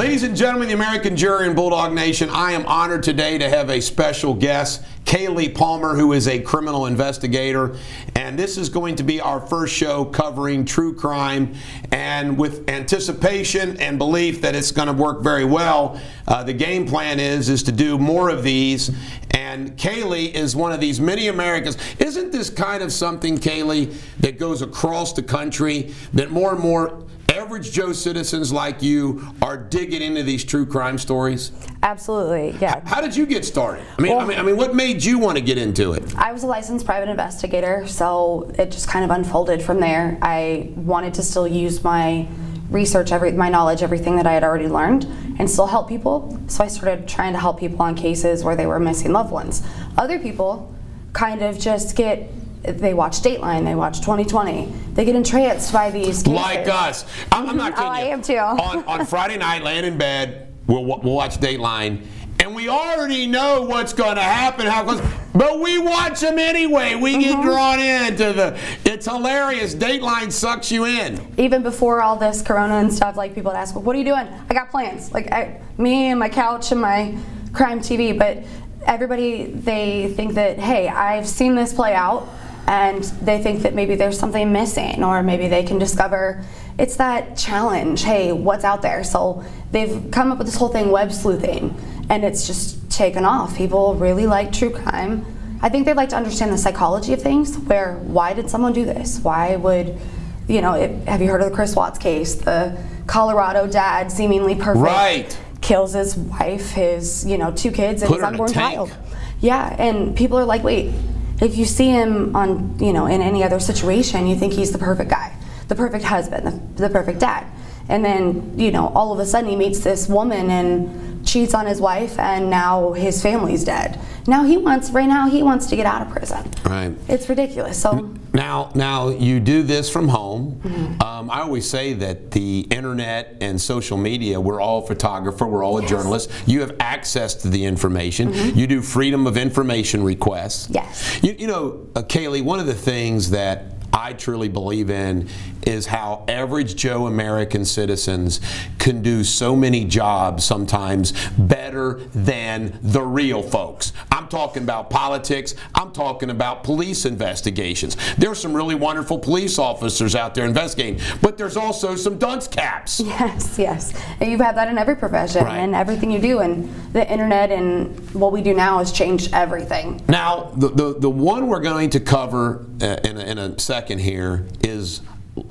Ladies and gentlemen, the American jury and Bulldog Nation, I am honored today to have a special guest, Kaylee Palmer, who is a criminal investigator. And this is going to be our first show covering true crime. And with anticipation and belief that it's going to work very well, uh, the game plan is, is to do more of these. And Kaylee is one of these many Americans. Isn't this kind of something, Kaylee, that goes across the country, that more and more average Joe citizens like you are digging into these true crime stories? Absolutely, yeah. How did you get started? I mean, well, I mean, I mean, what made you want to get into it? I was a licensed private investigator, so it just kind of unfolded from there. I wanted to still use my research, every my knowledge, everything that I had already learned, and still help people. So I started trying to help people on cases where they were missing loved ones. Other people kind of just get they watch Dateline, they watch 2020. They get entranced by these cases. Like us. I'm, I'm not kidding oh, I am too. on, on Friday night, laying in bed, we'll, we'll watch Dateline, and we already know what's going to happen, how close, but we watch them anyway. We get mm-hmm. drawn into the. It's hilarious. Dateline sucks you in. Even before all this Corona and stuff, like people would ask, "What are you doing?" I got plans. Like I, me and my couch and my crime TV, but everybody they think that hey, I've seen this play out and they think that maybe there's something missing or maybe they can discover it's that challenge. Hey what's out there? So they've come up with this whole thing web sleuthing and it's just taken off. People really like true crime. I think they like to understand the psychology of things where why did someone do this? Why would you know it, have you heard of the chris watts case? The colorado dad seemingly perfect right. kills his wife his you know two kids and Put his unborn child. Yeah and people are like wait if you see him on, you know, in any other situation, you think he's the perfect guy, the perfect husband, the, the perfect dad. And then, you know, all of a sudden he meets this woman and cheats on his wife and now his family's dead. Now he wants right now he wants to get out of prison. Right. It's ridiculous. So now now you do this from home. Mm-hmm. Um, I always say that the internet and social media, we're all a photographer, we're all a journalist. You have access to the information. Mm-hmm. You do freedom of information requests. Yes. You, you know, uh, Kaylee, one of the things that I truly believe in is how average Joe American citizens can do so many jobs sometimes better than the real folks. I'm talking about politics, I'm talking about police investigations. There's some really wonderful police officers out there investigating, but there's also some dunce caps. Yes, yes. And you've had that in every profession right. and everything you do, and the internet and what we do now has changed everything. Now, the, the, the one we're going to cover uh, in, a, in a second here is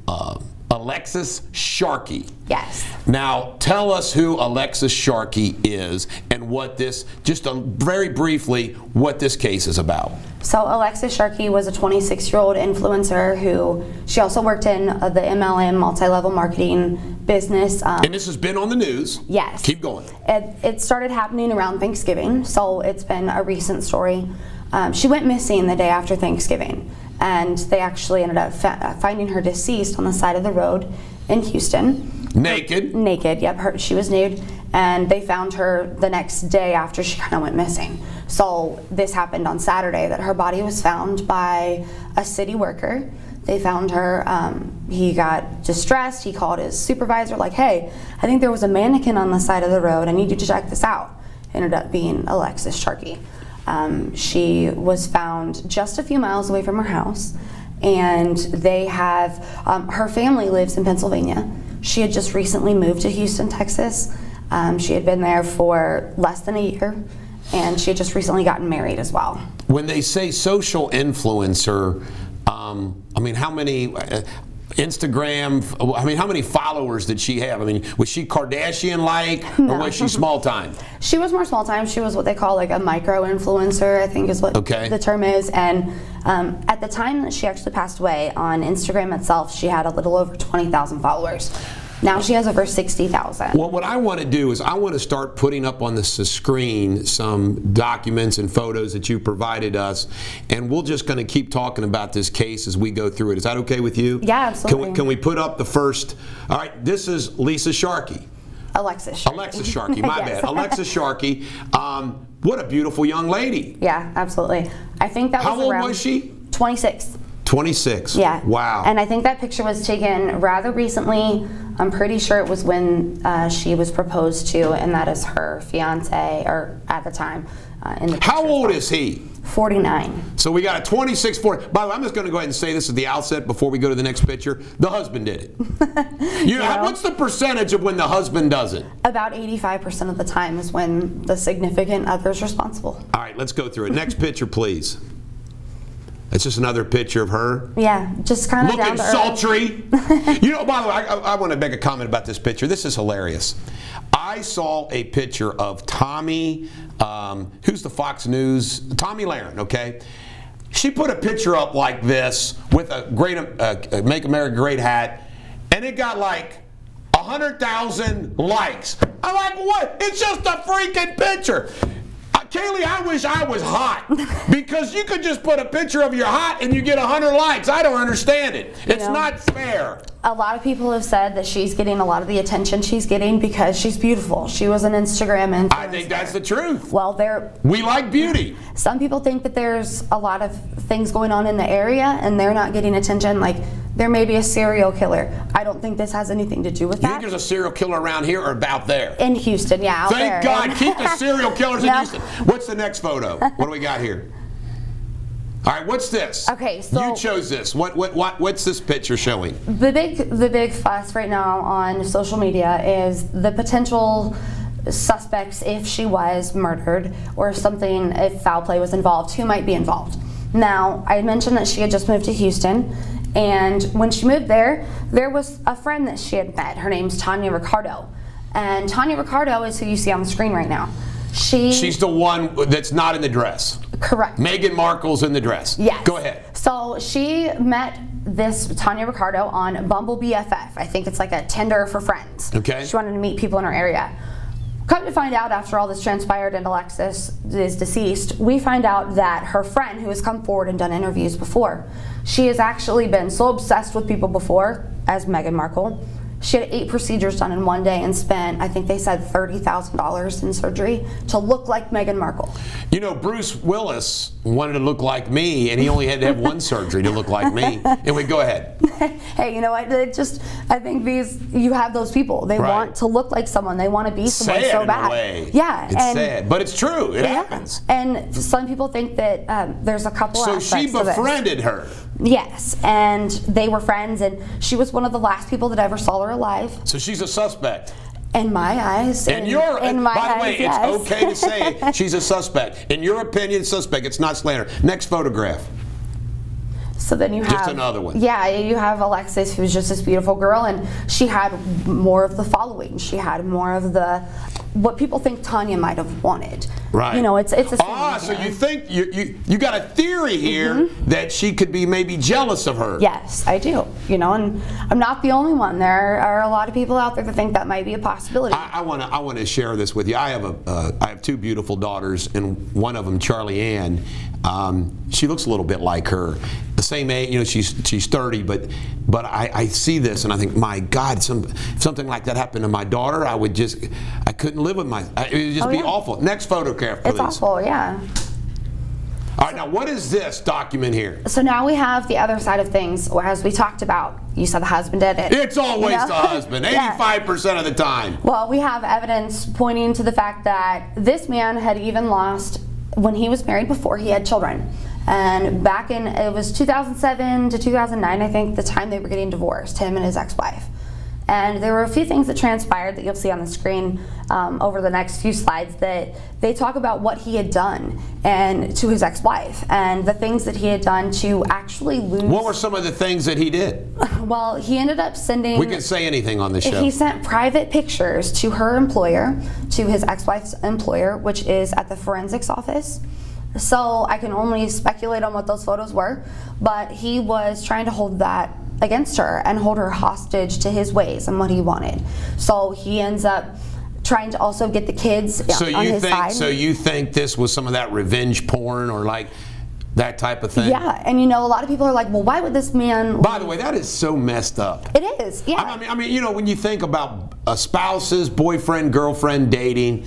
uh, Alexis Sharkey. Yes. Now, tell us who Alexis Sharkey is and what this, just a, very briefly, what this case is about. So, Alexis Sharkey was a 26 year old influencer who she also worked in uh, the MLM multi level marketing business. Um, and this has been on the news. Yes. Keep going. It, it started happening around Thanksgiving, so it's been a recent story. Um, she went missing the day after Thanksgiving and they actually ended up fa- finding her deceased on the side of the road in Houston. Naked. Her, naked. Yep, her, she was nude, and they found her the next day after she kind of went missing. So this happened on Saturday. That her body was found by a city worker. They found her. Um, he got distressed. He called his supervisor, like, "Hey, I think there was a mannequin on the side of the road. I need you to check this out." Ended up being Alexis Sharkey. Um, she was found just a few miles away from her house, and they have um, her family lives in Pennsylvania. She had just recently moved to Houston, Texas. Um, she had been there for less than a year, and she had just recently gotten married as well. When they say social influencer, um, I mean, how many? Instagram? I mean, how many followers did she have? I mean, was she Kardashian like, no. or was she small time? She was more small time. She was what they call like a micro influencer, I think is what okay. the term is. And um, at the time that she actually passed away, on Instagram itself, she had a little over 20,000 followers. Now she has over 60,000. Well, what I want to do is I want to start putting up on the screen some documents and photos that you provided us, and we're just going to keep talking about this case as we go through it. Is that okay with you? Yeah, absolutely. Can we, can we put up the first? All right, this is Lisa Sharkey. Alexis Sharkey. Alexis Sharkey, my yes. bad. Alexis Sharkey. Um, what a beautiful young lady. Yeah, absolutely. I think that How was How old was she? 26. 26. Yeah. Wow. And I think that picture was taken rather recently. I'm pretty sure it was when uh, she was proposed to, and that is her fiance, or at the time. Uh, in the How old is he? 49. So we got a 26 40. By the way, I'm just going to go ahead and say this at the outset before we go to the next picture. The husband did it. you know, Yeah. what's the percentage of when the husband does it? About 85% of the time is when the significant other is responsible. All right, let's go through it. Next picture, please. It's just another picture of her. Yeah, just kind of Looking down to earth. sultry. you know, by the way, I, I want to make a comment about this picture. This is hilarious. I saw a picture of Tomi, um, who's the Fox News, Tomi Lahren, okay? She put a picture up like this with a great uh, Make America Great hat, and it got like 100,000 likes. I'm like, what? It's just a freaking picture. Kaylee, I wish I was hot because you could just put a picture of your hot and you get 100 likes. I don't understand it. It's know. not fair. A lot of people have said that she's getting a lot of the attention she's getting because she's beautiful. She was an Instagram influencer. I think that's the truth. well, there. We like beauty. Some people think that there's a lot of things going on in the area and they're not getting attention. Like there may be a serial killer. I don't think this has anything to do with that. You think there's a serial killer around here or about there? in Houston, yeah, out there. Thank God. Keep the serial killers in No. Houston. What's the next photo? What do we got here? All right, what's this? Okay, so- you chose this. What what what what's this picture showing? The big the big fuss right now on social media is the potential suspects if she was murdered or if something if foul play was involved who might be involved. Now, I mentioned that she had just moved to Houston and when she moved there, there was a friend that she had met. Her name's Tanya Ricardo. And Tanya Ricardo is who you see on the screen right now. She She's the one that's not in the dress. Correct. Meghan Markle's in the dress. Yes. Go ahead. So she met this Tanya Ricardo on Bumble BFF. I think it's like a Tinder for friends. Okay. She wanted to meet people in her area. Come to find out, after all this transpired and Alexis is deceased, we find out that her friend, who has come forward and done interviews before, she has actually been so obsessed with people before, as Meghan Markle. She had eight procedures done in one day and spent, I think they said, $30,000 in surgery to look like Meghan Markle. You know, Bruce Willis wanted to look like me, and he only had to have one surgery to look like me. Anyway, go ahead. hey, you know what? It just I think these you have those people. They Right. want to look like someone. They want to be someone Sad so in bad. Yeah, It's and sad, but it's true. It yeah. happens. And some people think that um, there's a couple So she befriended her. Yes, and they were friends, and she was one of the last people that ever saw her alive. So she's a suspect. In my eyes, And in, your, in my by the eyes, way, yes. it's okay to say she's a suspect. In your opinion, suspect. It's not slander. Next photograph. So then you have Just another one. Yeah, you have Alexis, who's just this beautiful girl, and she had more of the following. She had more of the what people think Tanya might have wanted. Right. You know, it's it's a Ah, so you think you, you you got a theory here Mm-hmm. that she could be maybe jealous of her. Yes, I do. You know, and I'm not the only one. There are a lot of people out there that think that might be a possibility. I want to I want to share this with you. I have a uh, I have two beautiful daughters, and one of them, Charlie Ann, um, she looks a little bit like her, same age. You know, she's she's 30, but but I, I see this and I think, my God, some if something like that happened to my daughter, I would just I couldn't live with my. It would just Oh, be yeah. awful. Next photograph, please. it's awful, yeah. All right, now what is this document here? So now we have the other side of things, or as we talked about. You said the husband did it. It's always You know? the husband, 85% of the time. Well, we have evidence pointing to the fact that this man had even lost when he was married before he had children. And back in it was 2007 to 2009, I think, the time they were getting divorced, him and his ex-wife. And there were a few things that transpired that you'll see on the screen um, over the next few slides that they talk about what he had done and to his ex-wife and the things that he had done to actually lose. What were some of the things that he did? well, he ended up sending. We can say anything on the show. He sent private pictures to her employer, to his ex-wife's employer, which is at the forensics office. So I can only speculate on what those photos were, but he was trying to hold that against her and hold her hostage to his ways and what he wanted. So he ends up trying to also get the kids So on you his think side. so you think this was some of that revenge porn or like that type of thing? yeah, and you know, a lot of people are like, well, why would this man? By the way, that is so messed up. It is, yeah. I mean, I mean, you know, when you think about spouses, boyfriend, girlfriend dating,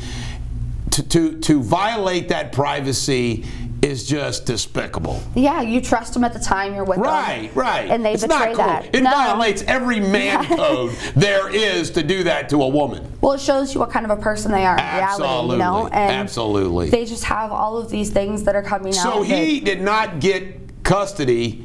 to, to to violate that privacy is just despicable. Yeah, you trust them at the time you're with them. Right, right. And they it's betray not cool. that. It No. violates every man code there is to do that to a woman. Well, it shows you what kind of a person they are in reality, Absolutely. you know? And Absolutely. They just have all of these things that are coming out. So he did not get custody.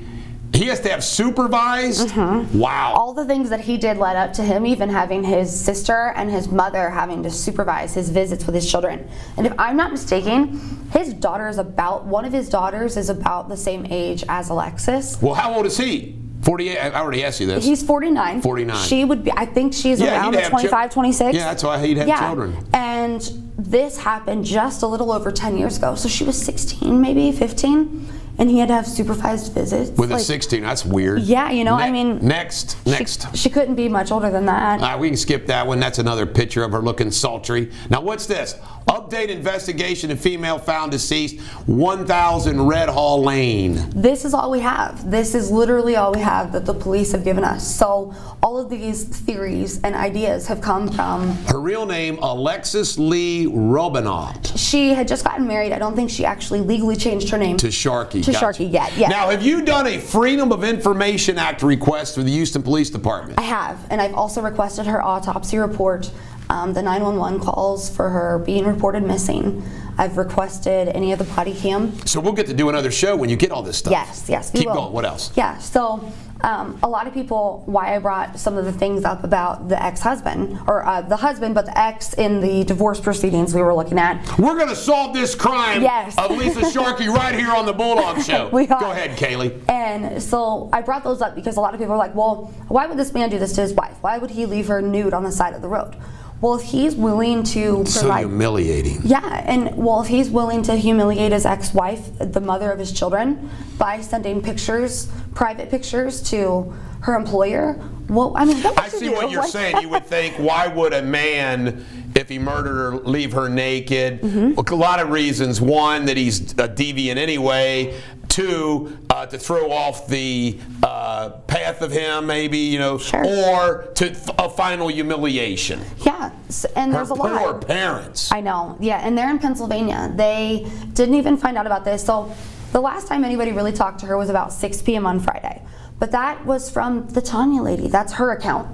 He has to have supervised. Mm-hmm. Wow. all the things that he did led up to him even having his sister and his mother having to supervise his visits with his children. And if I'm not mistaken, his daughter is about one of his daughters is about the same age as Alexis. well, how old is he? 48. I already asked you this. He's 49. 49. She would be I think she's Yeah, around he'd the have chil- 25, 26. Yeah, that's why he'd have yeah. children. And this happened just a little over 10 years ago. So she was 16 maybe, 15, and he had to have supervised visits. With a 16. That's weird. Yeah, you know, I mean- Next. Next. She, couldn't be much older than that. Uh, we can skip that one. That's another picture of her looking sultry. Now, what's this? Update investigation of female found deceased, 1000 Red Hall Lane. This is all we have. This is literally all we have that the police have given us. So all of these theories and ideas have come from. Her real name, Alexis Lee Robinaut. She had just gotten married. I don't think she actually legally changed her name To Sharkey. To Gotcha. Yet. Yeah. Now, have you done a Freedom of Information Act request for the Houston Police Department? I have, and I've also requested her autopsy report, um, the 911 calls for her being reported missing. I've requested any of the body cam. So we'll get to do another show when you get all this stuff. Yes, yes. Keep will. going. What else? Yeah, so um, a lot of people, why I brought some of the things up about the ex husband, or uh, the husband, but the ex in the divorce proceedings we were looking at. We're going to solve this crime Yes. of Lisa Sharkey right here on the Bulldog Show. We are. Go ahead, Kaylee. And so I brought those up because a lot of people are like, well, why would this man do this to his wife? Why would he leave her nude on the side of the road? Well, if he's willing to So provide. humiliating. Yeah, and well, if he's willing to humiliate his ex-wife, the mother of his children, by sending pictures, private pictures to her employer, well, I mean, what would I you see do? what you're Like- saying. You would think, why would a man, if he murdered her, leave her naked? Mm-hmm. A lot of reasons. One, that he's a deviant anyway. Two, uh, to throw off the uh, path of him, maybe, you know, Sure. or to a final humiliation. Yeah, and Her there's a poor lot. parents. I know. Yeah, and they're in Pennsylvania. They didn't even find out about this. So the last time anybody really talked to her was about 6 p.m. on Friday. But that was from the Tanya lady. That's her account.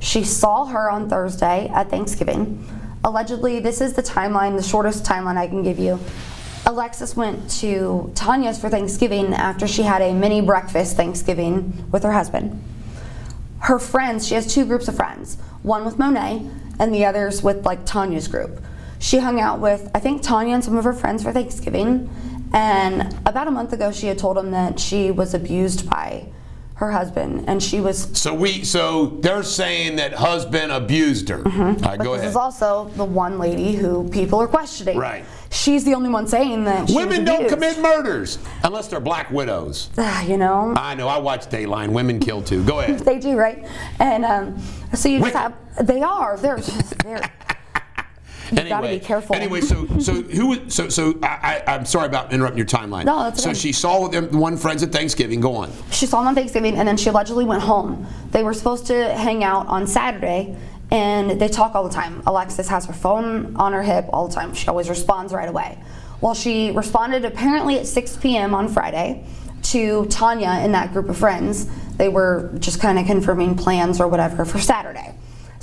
She saw her on Thursday at Thanksgiving. Allegedly, this is the timeline, the shortest timeline I can give you. Alexis went to Tanya's for Thanksgiving after she had a mini breakfast Thanksgiving with her husband her friends, she has two groups of friends, one with Monat and the others with like Tanya's group. She hung out with, I think, Tanya and some of her friends for Thanksgiving. And about a month ago, she had told them that she was abused by her husband and she was. So we, so they're saying that husband abused her. All right, But go this ahead. is also the one lady who people are questioning. Right. She's the only one saying that Women don't commit murders unless they're black widows. You know, I know. I watch Dateline. Women kill too. Go ahead. they do, right? And um, so you just Wicked. have, they are, they're, they're you gotta be careful. Anyway, so so who? So so I, I I'm sorry about interrupting your timeline. No, that's So okay. she saw them one friends at Thanksgiving. Go on. She saw him on Thanksgiving and then she allegedly went home. They were supposed to hang out on Saturday and they talk all the time. Alexis has her phone on her hip all the time. She always responds right away. Well, she responded apparently at 6 p.m. on Friday to Tanya and that group of friends. They were just kind of confirming plans or whatever for Saturday.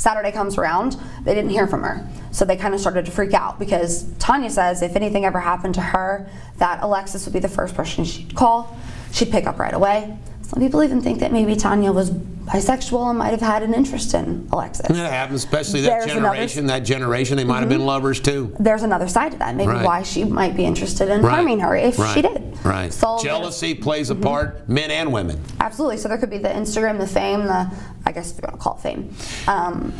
Saturday comes around, they didn't hear from her. So they kind of started to freak out because Tanya says if anything ever happened to her, that Alexis would be the first person she'd call. She'd pick up right away. Some people even think that maybe Tanya was bisexual and might have had an interest in Alexis. That happens, especially that There's another- generation. That generation, they might have been mm-hmm. lovers too. There's another side to that. Maybe Right. why she might be interested in Right. harming her if right. she did. Right. Jealousy plays Mm-hmm. a part, men and women. Absolutely. So there could be the Instagram, the fame, the I guess if you want to call it fame. Um,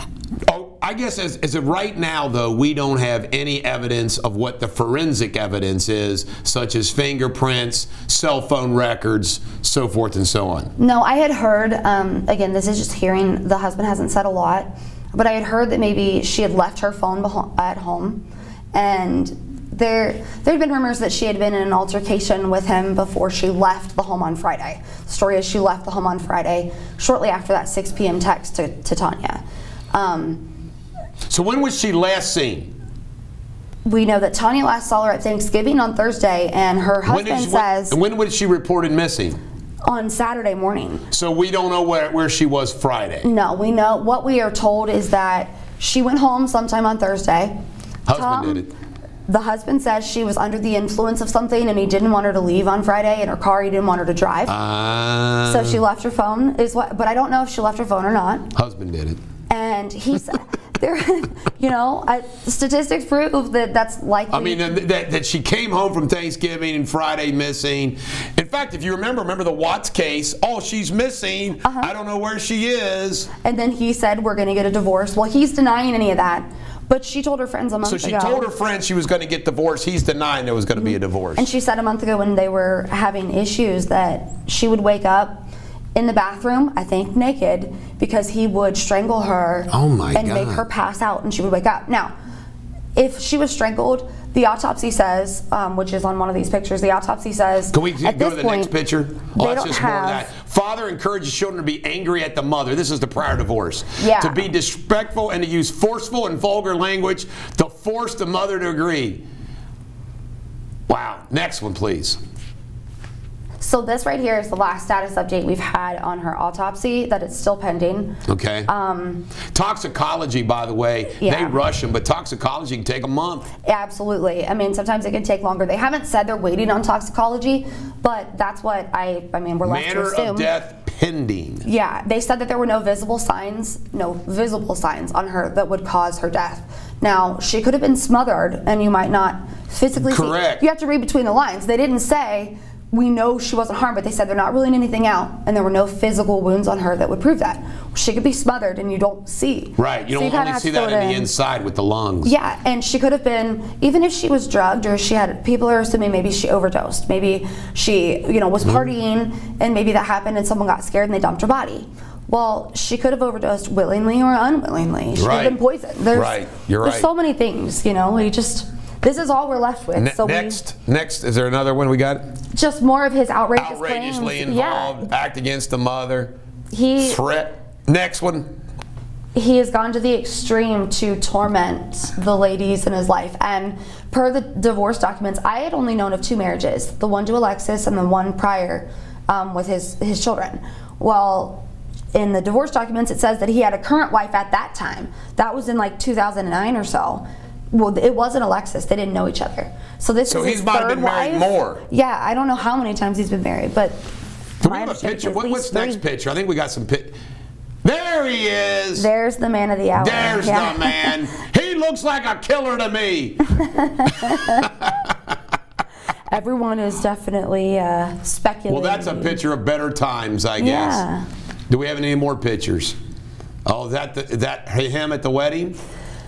Oh, I guess as, as of right now, though, we don't have any evidence of what the forensic evidence is, such as fingerprints, cell phone records, so forth and so on. No, I had heard, um, again, this is just hearing, the husband hasn't said a lot, but I had heard that maybe she had left her phone at home and there there had been rumors that she had been in an altercation with him before she left the home on Friday. The story is she left the home on Friday shortly after that 6 p.m. text to, to Tanya. Um, So when was she last seen? we know that Tanya last saw her at Thanksgiving on Thursday, and her When husband she- says when, when was she reported missing? on Saturday morning. So we don't know where, where she was Friday. No, we know what we are told is that she went home sometime on Thursday. Husband Tom- did it. The husband says she was under the influence of something and he didn't want her to leave on Friday in her car. He didn't want her to drive. Uh, so she left her phone is what but I don't know if she left her phone or not. husband did it. And he said there you know, I, statistics prove that that's likely I mean, uh, that, that she came home from Thanksgiving and Friday missing. In fact, if you remember, remember the Watts case? Oh, she's missing. Uh-huh. I don't know where she is. and then he said we're going to get a divorce. Well, he's denying any of that. But she told her friends a month ago. So she ago. told her friends she was going to get divorced. He's denying there was going to be a mm-hmm. divorce. And she said a month ago when they were having issues that she would wake up in the bathroom, I think naked, because he would strangle her Oh my and make her pass out and she would wake up. Now, if she was strangled, the autopsy says, um, which is on one of these pictures, the autopsy says. Can we at go this to the point, next picture? Oh, that's just more of that. Father encourages children to be angry at the mother. This is the prior divorce. Yeah. To be disrespectful and to use forceful and vulgar language to force the mother to agree. Wow. Next one, please. So this right here is the last status update we've had on her autopsy, that it's still pending. Okay. Um, toxicology, by the way, yeah. they rush them, but toxicology can take a month. Absolutely. I mean, sometimes it can take longer. They haven't said they're waiting on toxicology, but that's what I. I mean, we're left Manner to assume. of death pending. Yeah, they said that there were no visible signs, no visible signs on her that would cause her death. Now, she could have been smothered, and you might not physically see- Correct. You have to read between the lines. They didn't say we know she wasn't harmed, but they said they're not ruling anything out, and there were no physical wounds on her that would prove that. She could be smothered, and you don't see. Right. You So don't kinda only see that in the inside with the lungs. yeah, and she could have been even if she was drugged or she had people are assuming maybe she overdosed. Maybe she, you know, was Mm-hmm. partying and maybe that happened and someone got scared and they dumped her body. Well, she could have overdosed willingly or unwillingly. She could Right. have been poisoned. There's, Right. You're There's right. so many things, you know. We just this is all we're left with. Ne- so next, next, is there another one we got? just more of his outrageous Outrageously claims. involved, act against the mother, Yeah, he threat. Next one. he has gone to the extreme to torment the ladies in his life. And per the divorce documents, I had only known of two marriages the one to Alexis and the one prior um, with his, his children. Well, in the divorce documents, it says that he had a current wife at that time. That was in like 2009 or so. Well, it wasn't Alexis. They didn't know each other. So this So is he's his might have third been married wife. more. Yeah, I don't know how many times he's been married, but Do we have a picture? What, what's least next three. picture? I think we got some pic. There he is. There's the man of the hour. There's Yeah. the man. He looks like a killer to me. Everyone is definitely uh, speculating. Well, that's a picture of better times, I guess. Yeah. Do we have any more pictures? Oh, that the, that him at the wedding?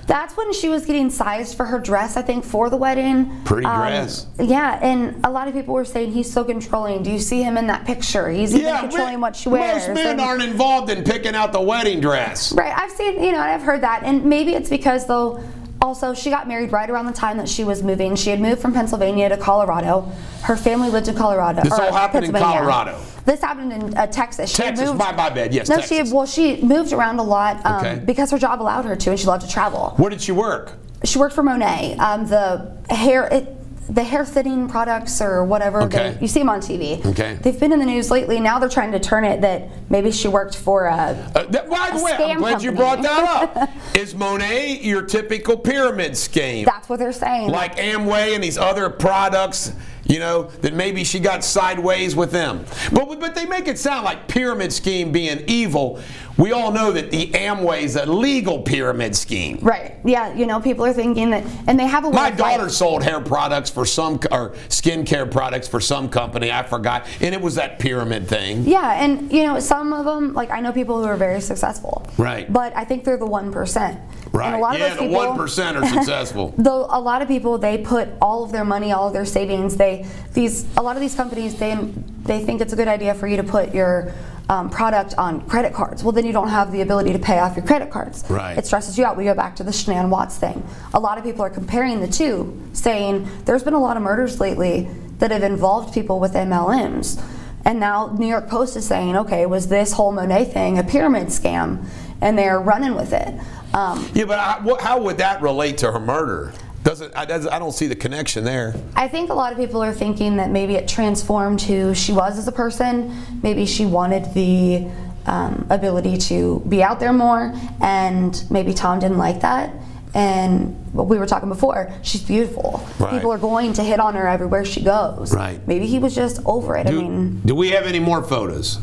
That's when she was getting sized for her dress, I think, for the wedding. Um, Pretty dress. Yeah, and a lot of people were saying he's so controlling. Do you see him in that picture? He's even controlling we- what she wears. Most men and- aren't involved in picking out the wedding dress. Right, I've seen, you know, I've heard that. And maybe it's because, though, also she got married right around the time that she was moving. She had moved from Pennsylvania to Colorado. Her family lived in Colorado. This all happened in Colorado. This happened in uh, Texas. She Texas, moved- my, my bad. Yes, No, Texas. she had, well, she moved around a lot um, Okay. because her job allowed her to, and she loved to travel. Where did she work? She worked for Monat. Um, the hair, it, the hair thinning products or whatever. Okay. They, you see them on TV. Okay. They've been in the news lately. Now they're trying to turn it that maybe she worked for a. Uh, that, by the way, I'm glad you brought that up. Is Monat your typical pyramid scheme? That's what they're saying. like Amway and these other products, you know, that maybe she got sideways with them. But but they make it sound like pyramid scheme being evil. We all know that the Amway is a legal pyramid scheme. Right. Yeah. You know, people are thinking that, and they have a My of life. daughter sold hair products for some, or skincare products for some company. I forgot, and it was that pyramid thing. Yeah, and you know, some of them, like I know people who are very successful. Right. But I think they're the one percent. Right. And a lot of yeah, those the one percent are successful. Though a lot of people they put all of their money, all of their savings, they these a lot of these companies they they think it's a good idea for you to put your um, product on credit cards. Well, then you don't have the ability to pay off your credit cards. Right. It stresses you out. We go back to the Shanann Watts thing. A lot of people are comparing the two, saying there's been a lot of murders lately that have involved people with MLMs. And now New York Post is saying, okay, was this whole Monat thing a pyramid scam? And they're running with it. Um, Yeah, but I, how would that relate to her murder? Doesn't I, doesn't I don't see the connection there. I think a lot of people are thinking that maybe it transformed who she was as a person. Maybe she wanted the um, ability to be out there more, and maybe Tom didn't like that. And what we were talking before, she's beautiful. Right. People are going to hit on her everywhere she goes. Right. Maybe he was just over it. Do, I mean, do we have any more photos?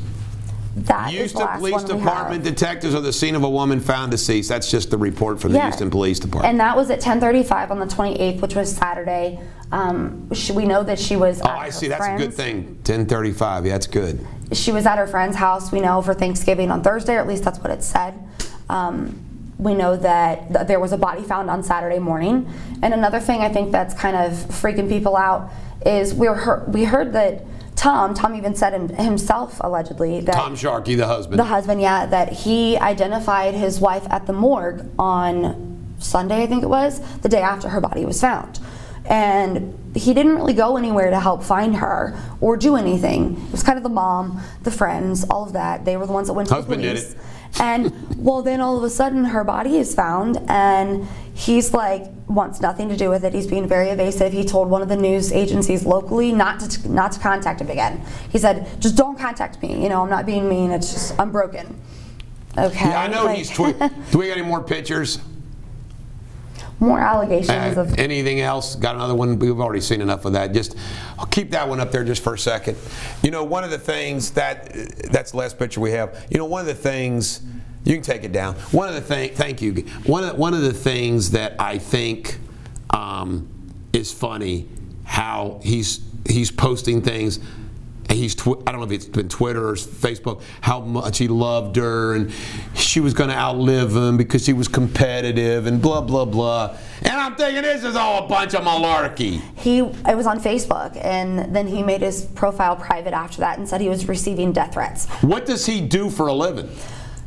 That is the Houston Police Department detectives are the scene of a woman found deceased. That's just the report from the Yeah. Houston Police Department. And that was at 10:35 on the 28th, which was Saturday. Um, she, we know that she was. oh, I see. That's a good thing. 1035. Yeah, that's good. she was at her friend's house, we know, for Thanksgiving on Thursday, or at least that's what it said. Um, we know that th- there was a body found on Saturday morning. And another thing I think that's kind of freaking people out is we, were we heard that Tom, Tom even said him, himself allegedly that Tom Sharkey, the husband. the husband, yeah, that he identified his wife at the morgue on Sunday, I think it was, the day after her body was found. And he didn't really go anywhere to help find her or do anything. It was kind of the mom, the friends, all of that. They were the ones that went to Husband the did police. it. And well, then all of a sudden her body is found, and he's like wants nothing to do with it. He's being very evasive. He told one of the news agencies locally not to not to contact him again. He said, "Just don't contact me. You know, I'm not being mean. It's just I'm broken." Okay. yeah, I know like- he's. Do we got any more pictures? More allegations Uh, of anything else? Got another one? We've already seen enough of that. Just I'll keep that one up there just for a second. You know, one of the things that that's the last picture we have. You know, one of the things you can take it down. One of the thing. Thank you. One of one of the things that I think um, is funny how he's he's posting things. He's tw- I don't know if it's been Twitter or Facebook how much he loved her and she was going to outlive him because he was competitive and blah blah blah. And I'm thinking this is all a bunch of malarkey. he it was on Facebook and then he made his profile private after that and said he was receiving death threats. What does he do for a living?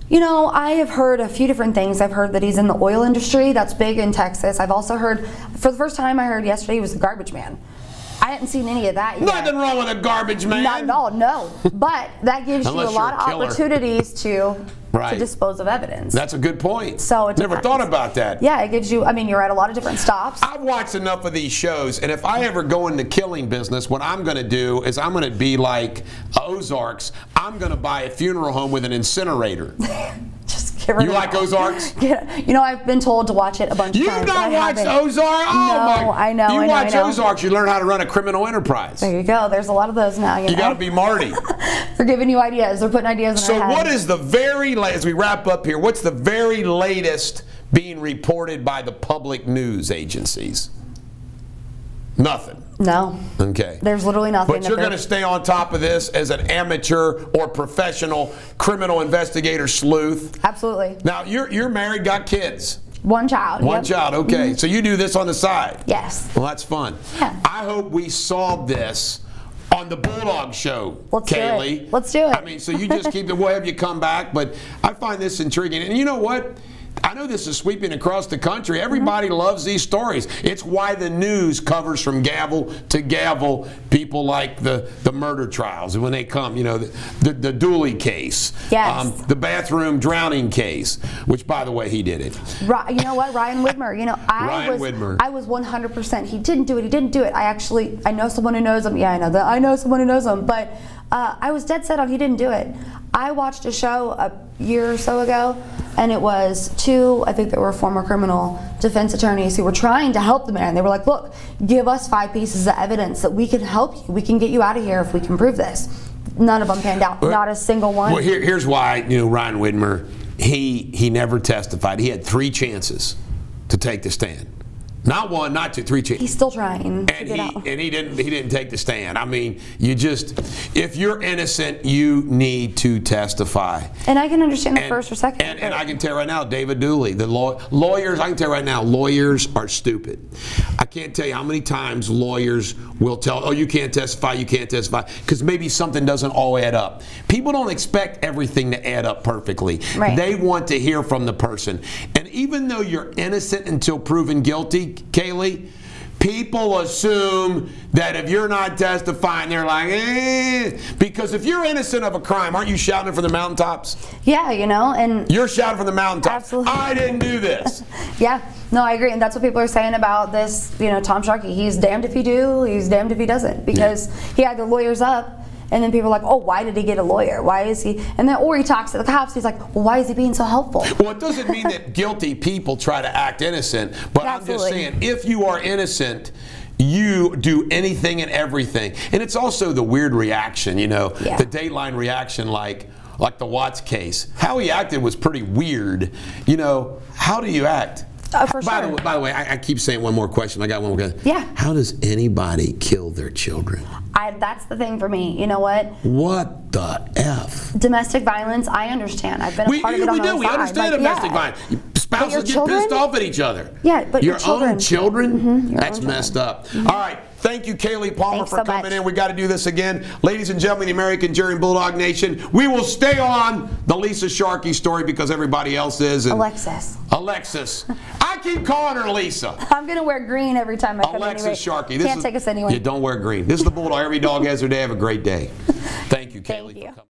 You know, I have heard a few different things. I've heard that he's in the oil industry. That's big in Texas. I've also heard, for the first time, I heard yesterday he was a garbage man. I hadn't seen any of that yet. Nothing wrong with a garbage man. Not at all, no. But that gives you a lot a of opportunities to Right. to dispose of evidence. That's a good point. so it never thought about that. Yeah, it gives you. I mean, you're at a lot of different stops. I've watched enough of these shows, and if I ever go into killing business, what I'm going to do is I'm going to be like Ozarks. I'm going to buy a funeral home with an incinerator. Get rid You of like it. Ozarks? Yeah, you know, I've been told to watch it a bunch of You've times. but not I watched. Ozark? Oh No, my! I know, You I know, I watch know. Ozarks, you learn how to run a criminal enterprise. There you go. There's a lot of those now. You, You got to be Marty. They're giving you ideas. They're putting ideas in So, what is the very la- as we wrap up here? What's the very latest being reported by the public news agencies? Nothing. No. Okay. There's literally nothing. But you're going to stay on top of this as an amateur or professional criminal investigator sleuth. Absolutely. Now, you're you're married, got kids, One child. one yep. child. Okay, mm-hmm. so you do this on the side. Yes. Well, that's fun. Yeah. I hope we solve this on the Bulldog Show, Let's do it. Kaylee. Let's do it. I mean, so you just keep the we'll have you come back, but I find this intriguing. And you know what? I know this is sweeping across the country. Everybody loves these stories. It's why the news covers from gavel to gavel people like the, the murder trials. And when they come, you know, the, the, the Dooley case, um, Yes. the bathroom drowning case, which, by the way, he did it. Ri- You know what, Ryan Widmer. You know, I Ryan was Widmer. I was 100%. He didn't do it. He didn't do it. I actually I know someone who knows him. Yeah, I know that. I know someone who knows him. But uh, I was dead set on he didn't do it. I watched a show a year or so ago, and it was two. I think they were former criminal defense attorneys who were trying to help the man. They were like, "Look, give us five pieces of evidence that we can help you. We can get you out of here if we can prove this." None of them panned out. Not a single one. Well, here, here's why. You know, Ryan Widmer, he he never testified. He had three chances to take the stand. Not one, not two, three chances. He's still trying and he and he didn't he didn't take the stand. I mean, you just if you're innocent, you need to testify. And I can understand the And, first or second. and, and I can tell right now, David Dooley, the law, lawyers, I can tell right now, lawyers are stupid. I can't tell you how many times lawyers will tell, oh, you can't testify, you can't testify, because maybe something doesn't all add up. People don't expect everything to add up perfectly. Right. They want to hear from the person. And even though you're innocent until proven guilty, Kaylee, people assume that if you're not testifying, they're like, eh. Because if you're innocent of a crime, aren't you shouting from the mountaintops? Yeah, you know, and You're shouting from the mountaintops. Absolutely. I didn't do this. yeah, no, I agree, and that's what people are saying about this. You know, Tom Sharkey. He's damned if he do, he's damned if he doesn't, because he had the lawyers up. And then people are like, oh, why did he get a lawyer? Why is he? And then, or he talks to the cops. He's like, well, why is he being so helpful? Well, it doesn't mean that guilty people try to act innocent, but I'm just saying if you are innocent, you do anything and everything. And it's also the weird reaction, you know, Yeah. the Dateline reaction like like the Watts case. How he acted was pretty weird. You know, how do you act? Uh, for by, sure. the, by the way, I, I keep saying one more question. I got one more question. Yeah. How does anybody kill their children? I, that's the thing for me. You know what? What the F? Domestic violence, I understand. I've been a We, part of it we on do. We side. understand Like, domestic yeah. violence. Spouses your get pissed off at each other. Yeah, but your own children. children. Mhm, your That's own messed children. up. All right. Thank you, Kaylee Palmer, Thanks for so coming much. in. We got to do this again, ladies and gentlemen. The American Jury and Bulldog Nation. We will stay on the Lisa Sharkey story because everybody else is. Alexis. Alexis. I keep calling her Lisa. I'm gonna wear green every time I come Alexis anyway. Sharkey. This Can't is- take us anywhere. Yeah, don't wear green. This is the Bulldog. Every dog has their day. Have a great day. Thank you, Kaylee, Thank you.